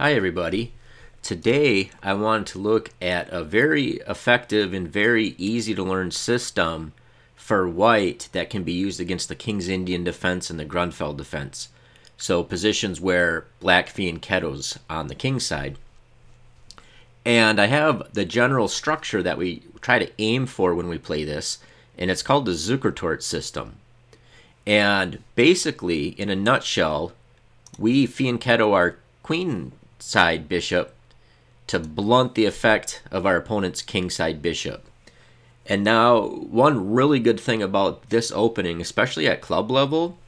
Hi everybody. Today I wanted to look at a very effective and very easy to learn system for white that can be used against the King's Indian defense and the Grunfeld defense. So positions where black fianchetto's on the king side. And I have the general structure that we try to aim for when we play this, and it's called the Zukertort system. And basically, in a nutshell, we fianchetto our queen side bishop to blunt the effect of our opponent's kingside bishop. And now, one really good thing about this opening, especially at club level,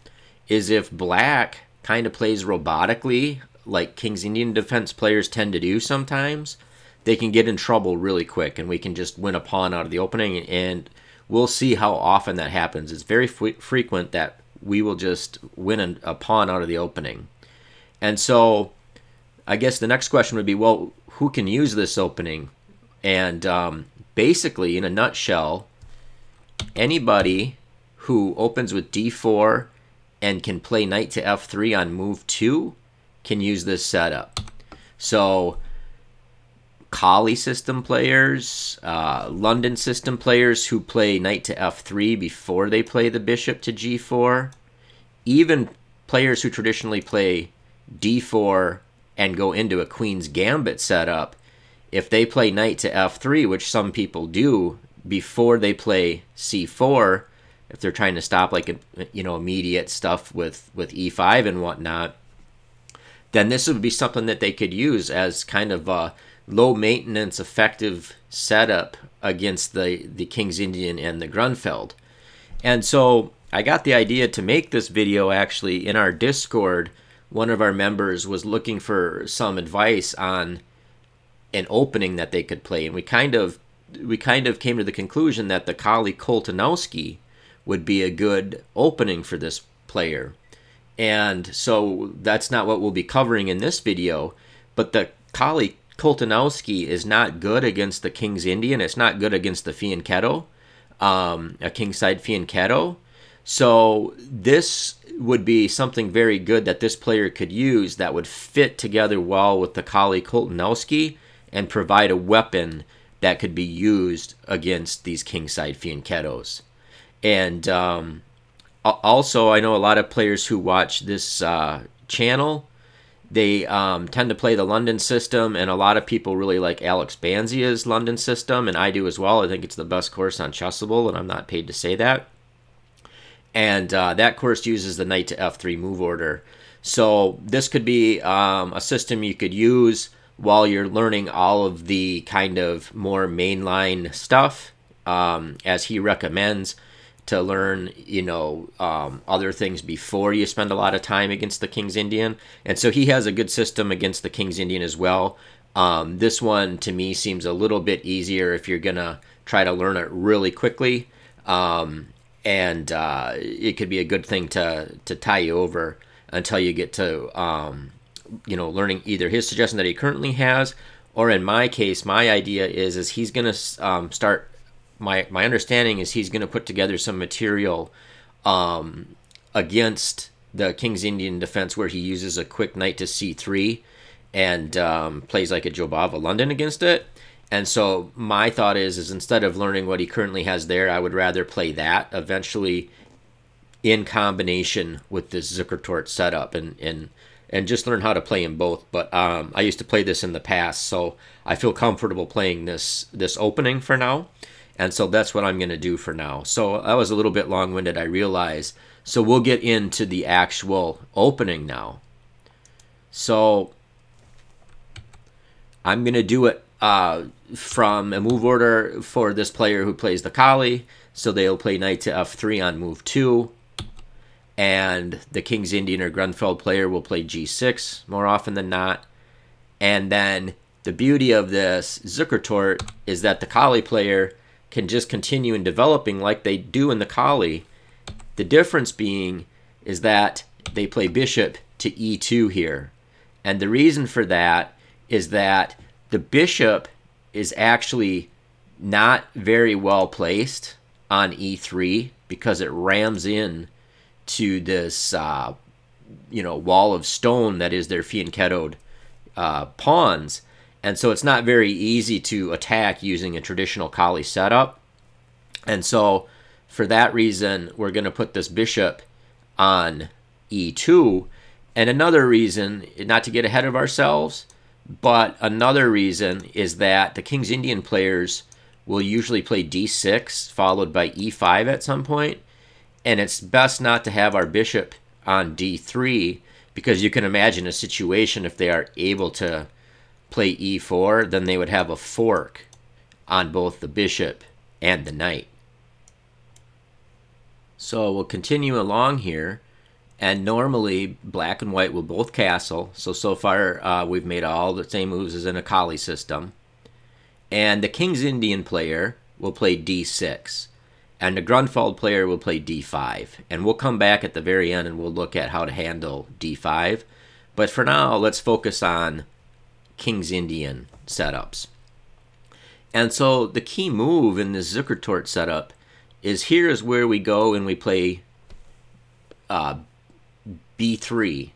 is if black kind of plays robotically, like King's Indian defense players tend to do sometimes, they can get in trouble really quick, and we can just win a pawn out of the opening. And we'll see how often that happens. It's very frequent that we will just win a pawn out of the opening. And so I guess the next question would be, well, who can use this opening? And um, basically, in a nutshell, anybody who opens with d4 and can play knight to f3 on move 2 can use this setup. So, Colle system players, uh, London system players who play knight to f3 before they play the bishop to g4, even players who traditionally play d4 and go into a queen's gambit setup, if they play knight to f3, which some people do before they play c4, if they're trying to stop like you know immediate stuff with with e5 and whatnot, then this would be something that they could use as kind of a low maintenance, effective setup against the the King's Indian and the Grunfeld. And so I got the idea to make this video actually in our Discord one of our members was looking for some advice on an opening that they could play, and we kind of we kind of came to the conclusion that the Colle Koltanowski would be a good opening for this player. And so that's not what we'll be covering in this video, but the Colle Koltanowski is not good against the King's Indian. It's not good against the Fianchetto, um, a Kingside Fianchetto. So this would be something very good that this player could use that would fit together well with the Colle Koltanowski and provide a weapon that could be used against these kingside fianchettos. And um, also, I know a lot of players who watch this uh, channel. They um, tend to play the London system, and a lot of people really like Alex Banzea's London system, and I do as well. I think it's the best course on Chessable, and I'm not paid to say that and uh, that course uses the knight to f3 move order. So this could be um, a system you could use while you're learning all of the kind of more mainline stuff, um, as he recommends to learn, you know, um, other things before you spend a lot of time against the King's Indian. And so he has a good system against the King's Indian as well. Um, this one to me seems a little bit easier if you're gonna try to learn it really quickly. Um, and uh, it could be a good thing to to tie you over until you get to um, you know learning either his suggestion that he currently has or in my case my idea is is he's going to um, start my my understanding is he's going to put together some material um, against the King's Indian defense where he uses a quick knight to c3 and um, plays like a Jobava London against it and so my thought is, is instead of learning what he currently has there, I would rather play that eventually in combination with this Zukertort setup and, and, and just learn how to play them both. But um, I used to play this in the past, so I feel comfortable playing this, this opening for now. And so that's what I'm going to do for now. So that was a little bit long-winded, I realize. So we'll get into the actual opening now. So I'm going to do it uh, from a move order for this player who plays the Colle. So they'll play knight to f3 on move 2. And the King's Indian or Grunfeld player will play g6 more often than not. And then the beauty of this Zukertort is that the Colle player can just continue in developing like they do in the Colle. The difference being is that they play bishop to e2 here. And the reason for that is that the bishop is actually not very well placed on e3 because it rams in to this uh, you know wall of stone that is their fianchettoed uh, pawns, and so it's not very easy to attack using a traditional Colle setup. And so, for that reason, we're going to put this bishop on e2. And another reason, not to get ahead of ourselves, but another reason is that the King's Indian players will usually play d6 followed by e5 at some point, and it's best not to have our bishop on d3 because you can imagine a situation if they are able to play e4, then they would have a fork on both the bishop and the knight. So we'll continue along here. And normally, black and white will both castle. So, so far, uh, we've made all the same moves as in a Colle system. And the King's Indian player will play d6 and the Grunfeld player will play d5. And we'll come back at the very end and we'll look at how to handle d5. But for now, let's focus on King's Indian setups. And so the key move in this Zukertort setup is here is where we go and we play uh, b3.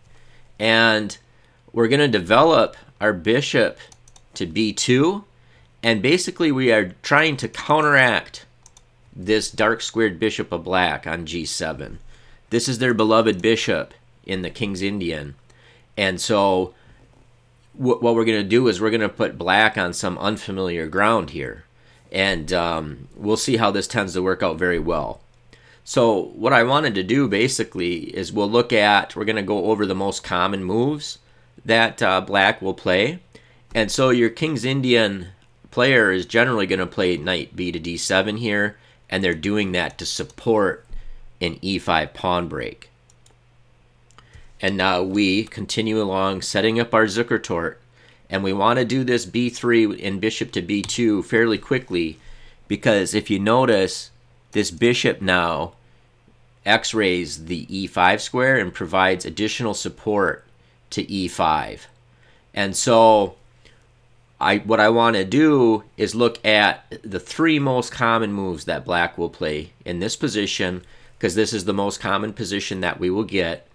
And we're going to develop our bishop to b2. And basically we are trying to counteract this dark squared bishop of black on g7. This is their beloved bishop in the King's Indian. And so what we're going to do is we're going to put black on some unfamiliar ground here. And um, we'll see how this tends to work out very well. So what I wanted to do basically is we'll look at, we're going to go over the most common moves that uh, black will play. And so your King's Indian player is generally going to play knight b to d7 here and they're doing that to support an e5 pawn break. And now we continue along setting up our Zukertort, and we want to do this b3 and bishop to b2 fairly quickly because if you notice, this bishop now x-rays the e5 square and provides additional support to e5. And so I what I want to do is look at the three most common moves that black will play in this position because this is the most common position that we will get.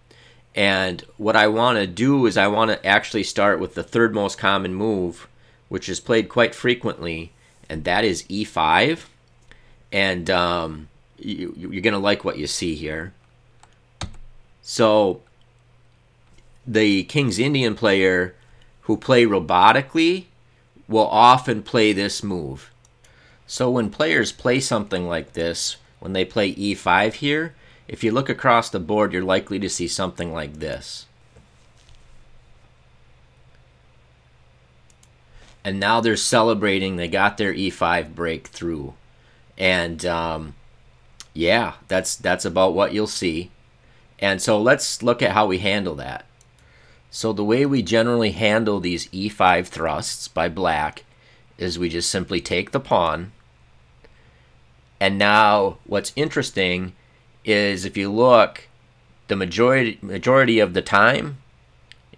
And what I want to do is I want to actually start with the third most common move, which is played quite frequently, and that is e5. And um, you, you're going to like what you see here. So the King's Indian player who play robotically will often play this move. So when players play something like this, when they play e5 here, if you look across the board, you're likely to see something like this. And now they're celebrating. They got their e5 breakthrough. And um, yeah, that's that's about what you'll see. And so let's look at how we handle that. So the way we generally handle these e5 thrusts by black is we just simply take the pawn. And now what's interesting is if you look, the majority majority of the time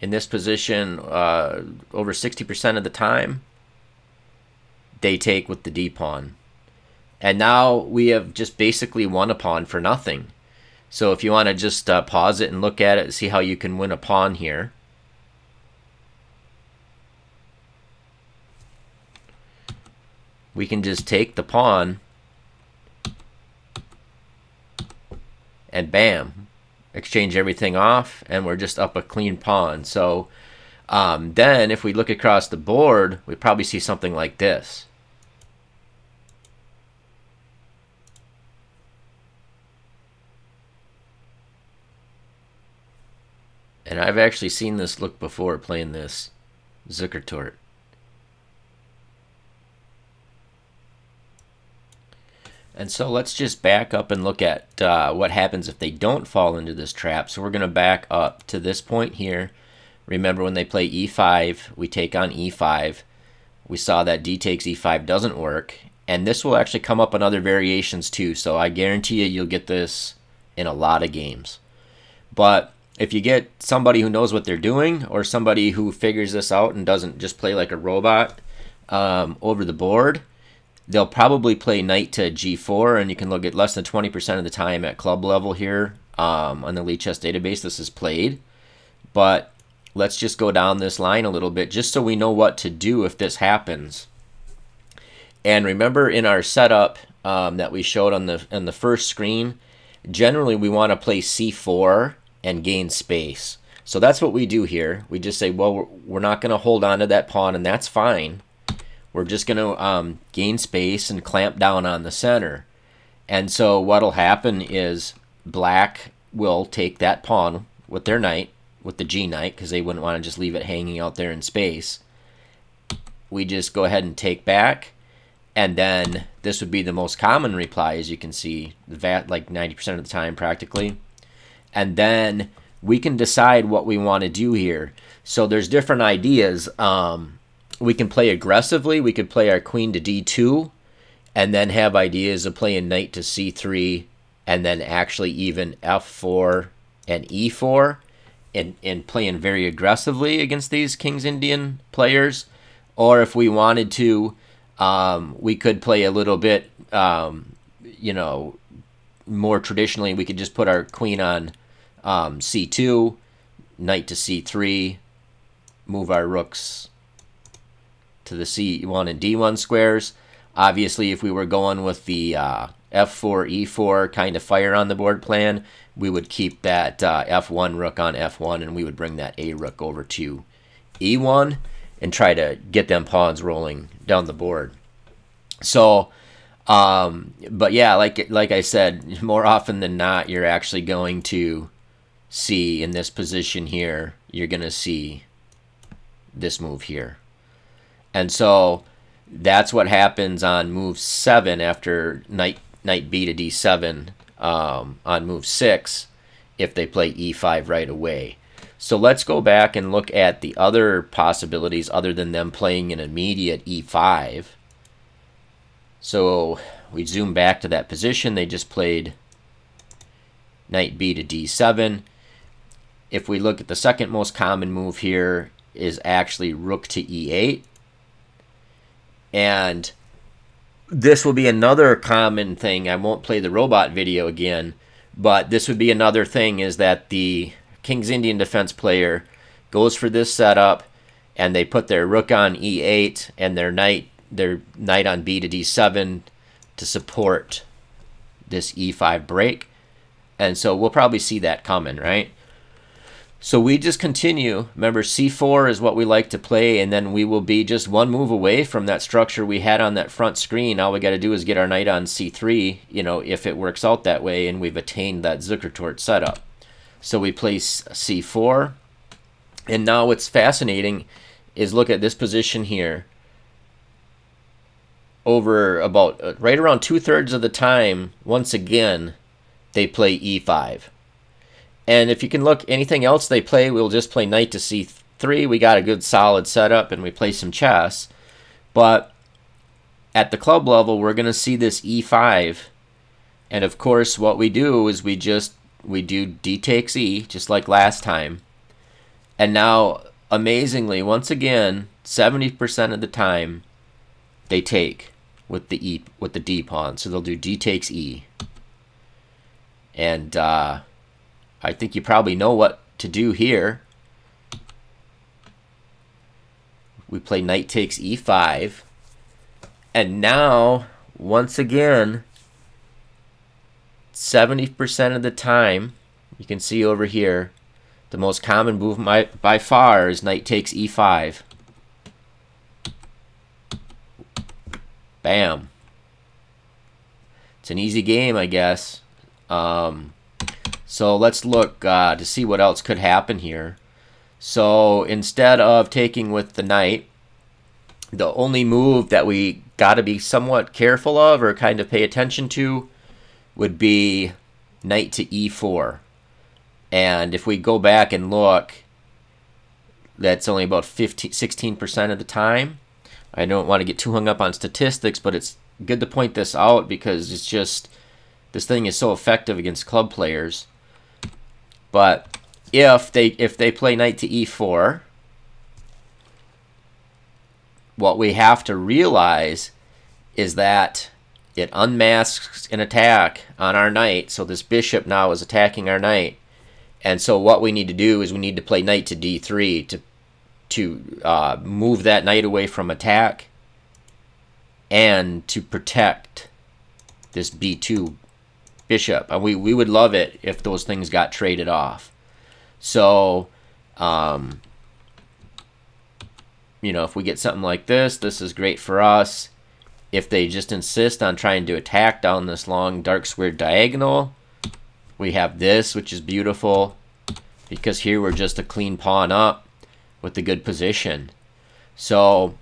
in this position, uh, over 60% of the time, they take with the d pawn. And now we have just basically won a pawn for nothing. So if you want to just uh, pause it and look at it, see how you can win a pawn here. we can just take the pawn and bam, exchange everything off, and we're just up a clean pawn. So um, then if we look across the board, we probably see something like this. And I've actually seen this look before playing this Zukertort. And so let's just back up and look at uh, what happens if they don't fall into this trap. So we're going to back up to this point here. Remember when they play e5, we take on e5. We saw that d takes e5 doesn't work. And this will actually come up in other variations too. So I guarantee you you'll get this in a lot of games. But if you get somebody who knows what they're doing or somebody who figures this out and doesn't just play like a robot um, over the board, They'll probably play knight to g4, and you can look at less than 20% of the time at club level here um, on the Lichess database this is played. But let's just go down this line a little bit just so we know what to do if this happens. And remember in our setup um, that we showed on the on the first screen, generally we want to play c4 and gain space. So that's what we do here. We just say, well, we're, not going to hold on to that pawn, and that's fine. We're just going to um, gain space and clamp down on the center. And so what'll happen is black will take that pawn with their knight, with the g knight, because they wouldn't want to just leave it hanging out there in space. We just go ahead and take back, and then this would be the most common reply, as you can see, that like 90% of the time practically. And then we can decide what we want to do here. So there's different ideas. Um, we can play aggressively. We could play our queen to d2 and then have ideas of playing knight to c3 and then actually even f4 and e4 and, and playing very aggressively against these King's Indian players. Or if we wanted to, um, we could play a little bit, um, you know, more traditionally. We could just put our queen on um, c2, knight to c3, move our rooks to the c1 and d1 squares. Obviously, if we were going with the uh, f4, e4 kind of fire on the board plan, we would keep that uh, f1 rook on f1 and we would bring that a rook over to e1 and try to get them pawns rolling down the board. So, um, but yeah, like like I said, more often than not, you're actually going to see in this position here, you're going to see this move here. And so that's what happens on move 7 after knight, knight b to d7 um, on move 6 if they play e5 right away. So let's go back and look at the other possibilities other than them playing an immediate e5. So we zoom back to that position. They just played knight b to d7. If we look at the second most common move here is actually rook to e8. And this will be another common thing. I won't play the robot video again, but this would be another thing is that the King's Indian defense player goes for this setup and they put their rook on e8 and their knight their knight on b to d7 to support this e5 break. And so we'll probably see that coming, right? So we just continue. Remember, c4 is what we like to play, and then we will be just one move away from that structure we had on that front screen. All we got to do is get our knight on c3, you know, if it works out that way, and we've attained that Zukertort setup. So we place c4, and now what's fascinating is look at this position here. Over about, uh, right around two-thirds of the time, once again, they play e5. And if you can look, anything else they play, we'll just play knight to c3. We got a good solid setup, and we play some chess. But at the club level, we're going to see this e5. And of course, what we do is we just we do d takes e, just like last time. And now, amazingly, once again, 70% of the time, they take with the e with the d pawn. So they'll do d takes e. And uh, I think you probably know what to do here. We play knight takes e5. And now, once again, 70% of the time, you can see over here, the most common move by, by far is knight takes e5. Bam. It's an easy game, I guess. Um, so let's look uh, to see what else could happen here. So instead of taking with the knight, the only move that we got to be somewhat careful of or kind of pay attention to would be knight to e4. And if we go back and look, that's only about 15, 16% of the time. I don't want to get too hung up on statistics, but it's good to point this out because it's just, this thing is so effective against club players. But if they if they play knight to e4, what we have to realize is that it unmasks an attack on our knight. So this bishop now is attacking our knight. And so what we need to do is we need to play knight to d3 to to uh, move that knight away from attack and to protect this b2 bishop. And we, we would love it if those things got traded off. So, um, you know, if we get something like this, this is great for us. If they just insist on trying to attack down this long dark squared diagonal, we have this, which is beautiful because here we're just a clean pawn up with a good position. So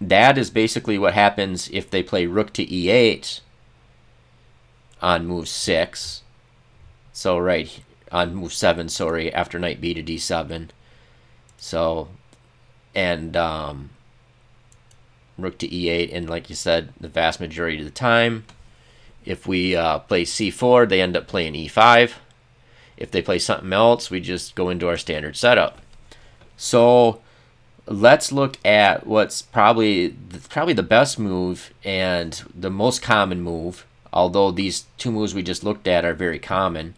that is basically what happens if they play rook to e8 on move 6. So right on move 7, sorry, after knight b to d7. So, and um, rook to e8, and like you said, the vast majority of the time, if we uh, play c4, they end up playing e5. If they play something else, we just go into our standard setup. So let's look at what's probably probably the best move and the most common move, although these two moves we just looked at are very common,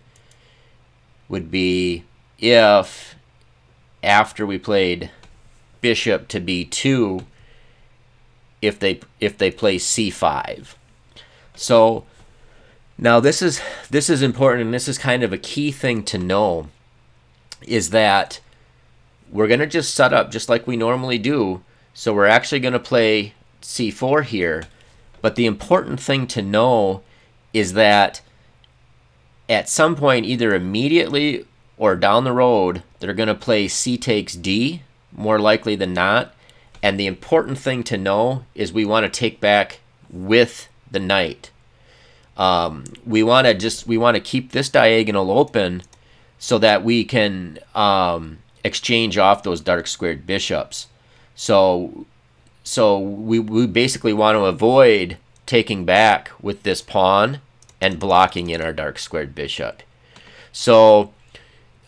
would be if after we played bishop to b2 if they if they play c5. So now this is this is important and this is kind of a key thing to know is that we're going to just set up just like we normally do. So we're actually going to play c4 here. But the important thing to know is that at some point, either immediately or down the road, they're going to play c takes d, more likely than not. And the important thing to know is we want to take back with the knight. Um, we want to just we want to keep this diagonal open so that we can um, exchange off those dark squared bishops. So so we, we basically want to avoid taking back with this pawn and blocking in our dark squared bishop. So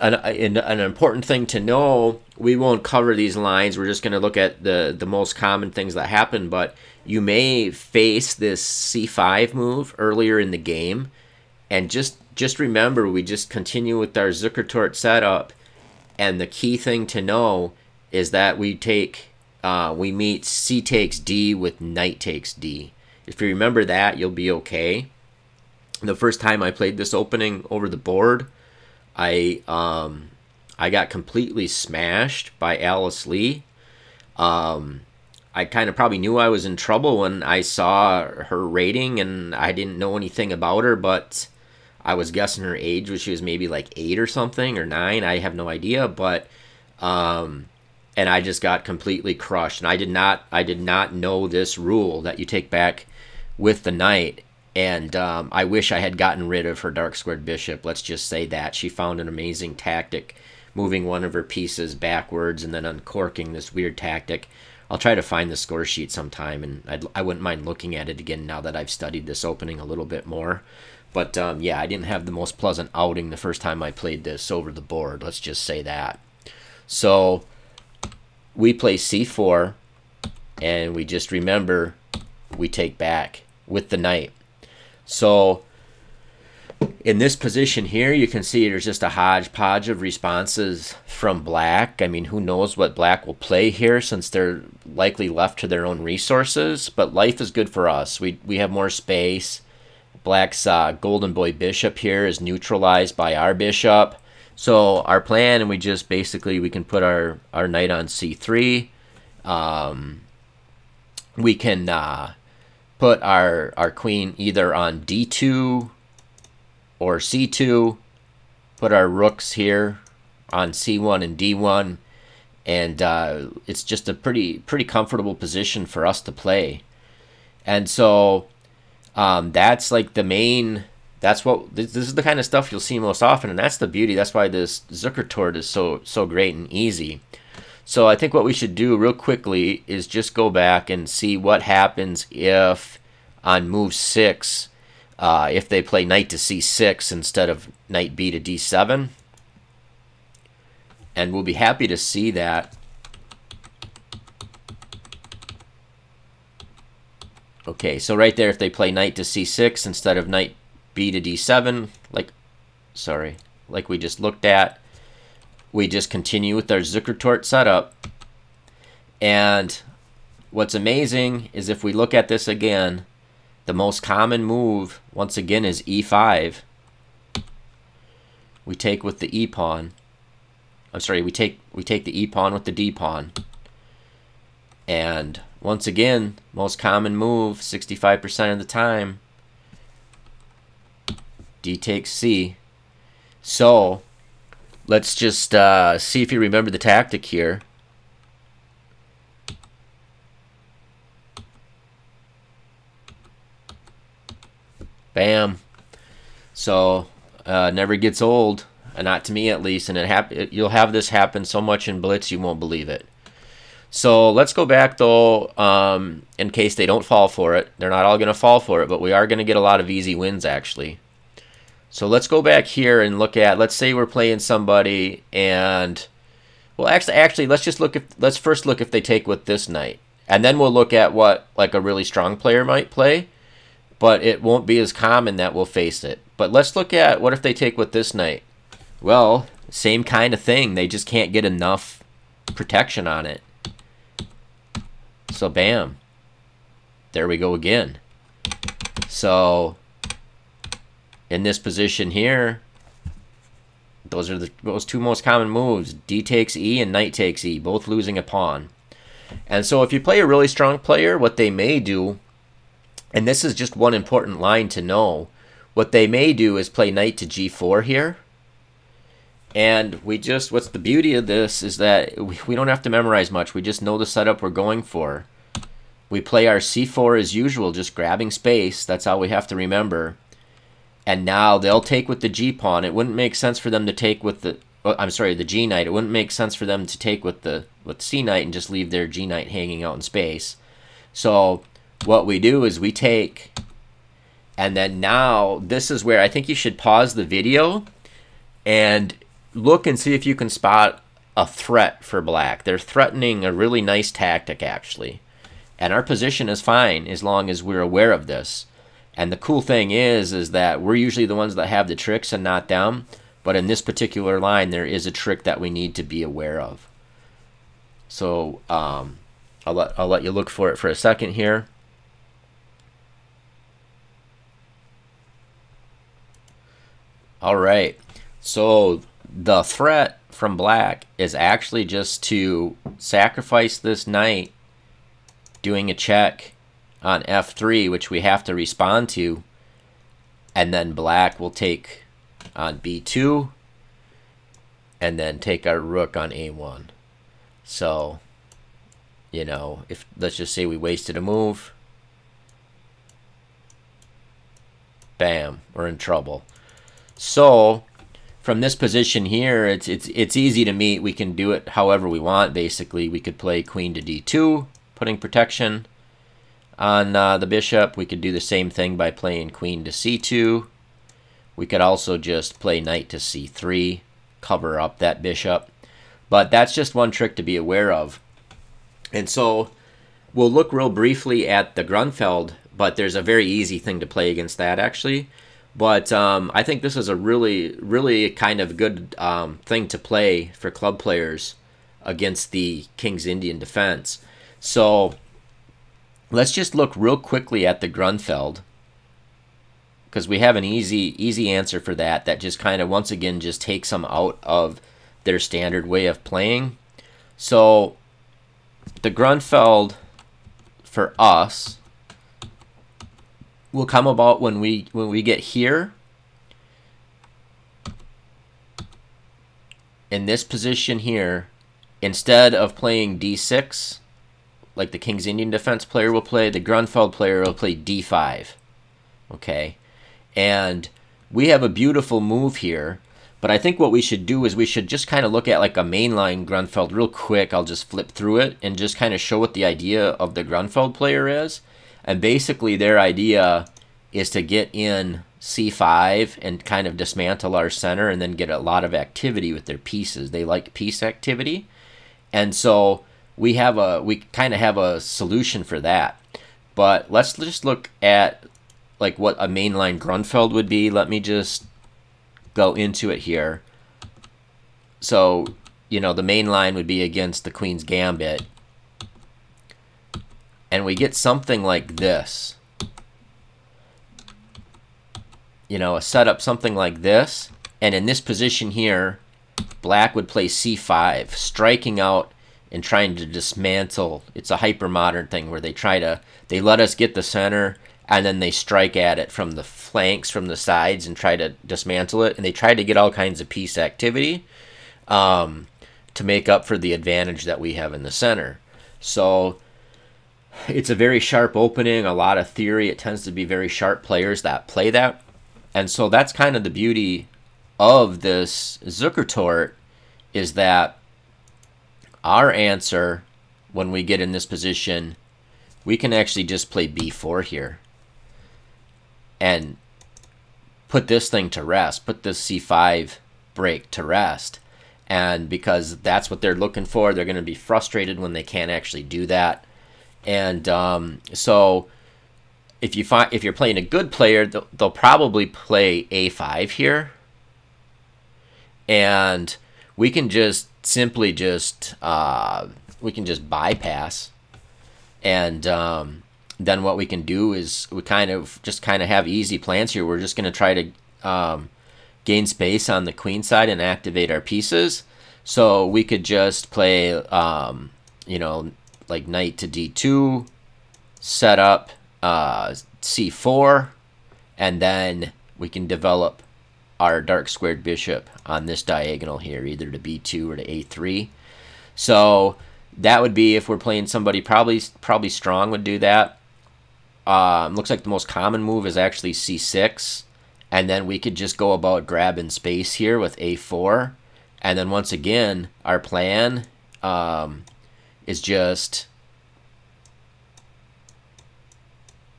an, an, an important thing to know, we won't cover these lines. We're just going to look at the, the most common things that happen, but you may face this c5 move earlier in the game. And just, just remember, we just continue with our Zukertort setup. And the key thing to know is that we take, uh, we meet c takes d with knight takes d. If you remember that, you'll be okay. The first time I played this opening over the board, I um, I got completely smashed by Alice Lee. Um, I kind of probably knew I was in trouble when I saw her rating, and I didn't know anything about her, but I was guessing her age, which she was maybe like eight or something or nine. I have no idea, but um, and I just got completely crushed. And I did not, I did not know this rule that you take back with the knight. And um, I wish I had gotten rid of her dark squared bishop. Let's just say that. She found an amazing tactic, moving one of her pieces backwards and then uncorking this weird tactic. I'll try to find the score sheet sometime, and I'd, I would not mind looking at it again now that I've studied this opening a little bit more. But um, yeah, I didn't have the most pleasant outing the first time I played this over the board. Let's just say that. So we play c4, and we just remember we take back with the knight. So in this position here, you can see there's just a hodgepodge of responses from black. I mean, who knows what black will play here since they're likely left to their own resources. But life is good for us. We, we have more space. Black's uh, golden boy bishop here is neutralized by our bishop. So our plan, and we just basically, we can put our, our knight on c3. Um, we can uh, put our, our queen either on d2 or c2, put our rooks here on c1 and d1, and uh, it's just a pretty pretty comfortable position for us to play. And so um, that's like the main. That's what this, is the kind of stuff you'll see most often, and that's the beauty. That's why this Zukertort is so so great and easy. So I think what we should do real quickly is just go back and see what happens if on move 6, uh, if they play knight to c6 instead of knight b to d7. And we'll be happy to see that. Okay, so right there, if they play knight to c6 instead of knight b to d7, like, sorry, like we just looked at, we just continue with our Zukertort setup. And what's amazing is if we look at this again, the most common move, once again, is e5. We take with the e pawn. I'm sorry, we take we take the e pawn with the d pawn. And once again, most common move, 65% of the time, d takes c. So, let's just uh, see if you remember the tactic here. Bam. So, uh, never gets old, uh, not to me at least, and it hap- you'll have this happen so much in Blitz you won't believe it. So let's go back though, um, in case they don't fall for it. They're not all going to fall for it, but we are going to get a lot of easy wins actually. So let's go back here and look at, let's say we're playing somebody and, well actually, actually let's just look, if, let's first look if they take with this knight. And then we'll look at what like a really strong player might play, but it won't be as common that we'll face it. But let's look at what if they take with this knight. Well, same kind of thing. They just can't get enough protection on it. So bam. There we go again. So in this position here, those are the those two most common moves. D takes E and knight takes E, both losing a pawn. And so if you play a really strong player, what they may do, and this is just one important line to know, what they may do is play knight to G4 here. And we just, what's the beauty of this is that we, don't have to memorize much. We just know the setup we're going for. We play our C4 as usual, just grabbing space. That's all we have to remember and now they'll take with the G pawn. It wouldn't make sense for them to take with the oh, I'm sorry, the G knight. It wouldn't make sense for them to take with the with C knight and just leave their G knight hanging out in space. So what we do is we take and then now this is where I think you should pause the video and look and see if you can spot a threat for black. They're threatening a really nice tactic actually. And our position is fine as long as we're aware of this. And the cool thing is, is that we're usually the ones that have the tricks and not them. But in this particular line, there is a trick that we need to be aware of. So um, I'll let I'll let you look for it for a second here. All right. So the threat from black is actually just to sacrifice this knight doing a check on f3, which we have to respond to, and then black will take on b2, and then take our rook on a1. So, you know, if let's just say we wasted a move, bam, we're in trouble. So, from this position here, it's it's it's easy to meet. We can do it however we want. Basically, we could play queen to d2, putting protection on uh, the bishop. We could do the same thing by playing queen to c2. We could also just play knight to c3, cover up that bishop. But that's just one trick to be aware of. And so we'll look real briefly at the Grunfeld, but there's a very easy thing to play against that actually. But um, I think this is a really, really kind of good um, thing to play for club players against the King's Indian defense. So Let's just look real quickly at the Grunfeld because we have an easy easy answer for that that just kind of once again just takes them out of their standard way of playing. So the Grunfeld for us will come about when we when we get here in this position here instead of playing d6 like the King's Indian defense player will play, the Grunfeld player will play d5. Okay? And we have a beautiful move here, but I think what we should do is we should just kind of look at like a mainline Grunfeld real quick. I'll just flip through it and just kind of show what the idea of the Grunfeld player is. And basically their idea is to get in c5 and kind of dismantle our center and then get a lot of activity with their pieces. They like piece activity. And so we have a we kind of have a solution for that. But let's just look at like what a mainline Grunfeld would be. Let me just go into it here. So you know, the main line would be against the Queen's Gambit. And we get something like this. You know, a setup something like this. And in this position here, black would play c5, striking out and trying to dismantle. It's a hyper modern thing where they try to, they let us get the center and then they strike at it from the flanks, from the sides, and try to dismantle it. And they try to get all kinds of piece activity um, to make up for the advantage that we have in the center. So it's a very sharp opening, a lot of theory. It tends to be very sharp players that play that. And so that's kind of the beauty of this Zukertort is that our answer when we get in this position, we can actually just play b4 here and put this thing to rest, put this c5 break to rest. And because that's what they're looking for, they're going to be frustrated when they can't actually do that. And um, so if you find if you're playing a good player, they'll, they'll probably play a5 here. And we can just simply just uh, we can just bypass and um, then what we can do is we kind of just kind of have easy plans here. We're just going to try to um, gain space on the queen side and activate our pieces. So we could just play, um, you know, like knight to d2, set up uh, c4, and then we can develop our dark squared bishop on this diagonal here, either to b2 or to a3. So that would be if we're playing somebody probably probably strong would do that. Um, looks like the most common move is actually c6. And then we could just go about grabbing space here with a4. And then once again, our plan um, is just,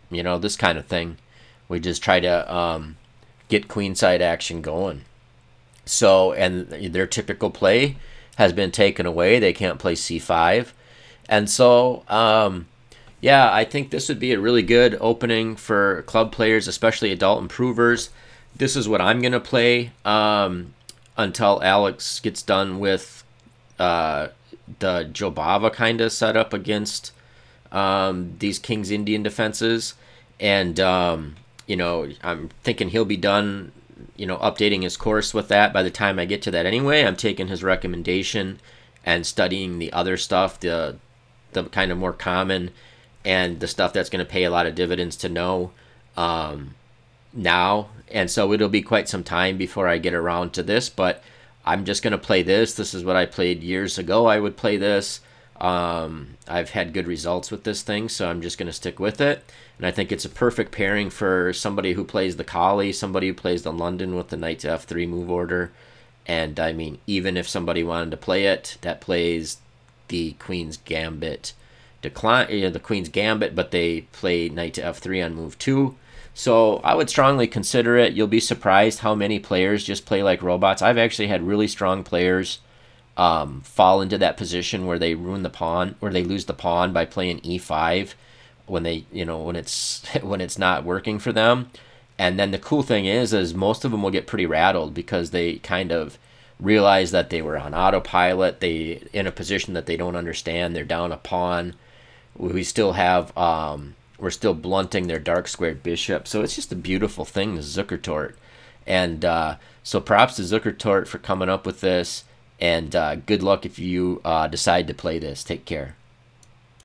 you know, this kind of thing. We just try to um, get queenside action going. So, and their typical play has been taken away. They can't play c5. And so, um, yeah, I think this would be a really good opening for club players, especially adult improvers. This is what I'm going to play um, until Alex gets done with uh, the Jobava kind of setup against um, these King's Indian defenses. And, um, you know, I'm thinking he'll be done, you know, updating his course with that by the time I get to that anyway. I'm taking his recommendation and studying the other stuff, the, the kind of more common and the stuff that's going to pay a lot of dividends to know um, now. And so it'll be quite some time before I get around to this, but I'm just going to play this. This is what I played years ago. I would play this. Um, I've had good results with this thing, so I'm just going to stick with it. And I think it's a perfect pairing for somebody who plays the Colle, somebody who plays the London with the knight to f3 move order. And I mean, even if somebody wanted to play it, that plays the Queen's Gambit decline you know, the queen's gambit, but they play knight to f3 on move two. So I would strongly consider it. You'll be surprised how many players just play like robots. I've actually had really strong players um, fall into that position where they ruin the pawn, where they lose the pawn by playing e5 when they, you know, when it's when it's not working for them. And then the cool thing is, is most of them will get pretty rattled because they kind of realize that they were on autopilot. They in a position that they don't understand. They're down a pawn we still have um, we're still blunting their dark squared bishop. So it's just a beautiful thing, the Zukertort. And uh, so props to Zukertort for coming up with this. And uh, good luck if you uh, decide to play this. Take care.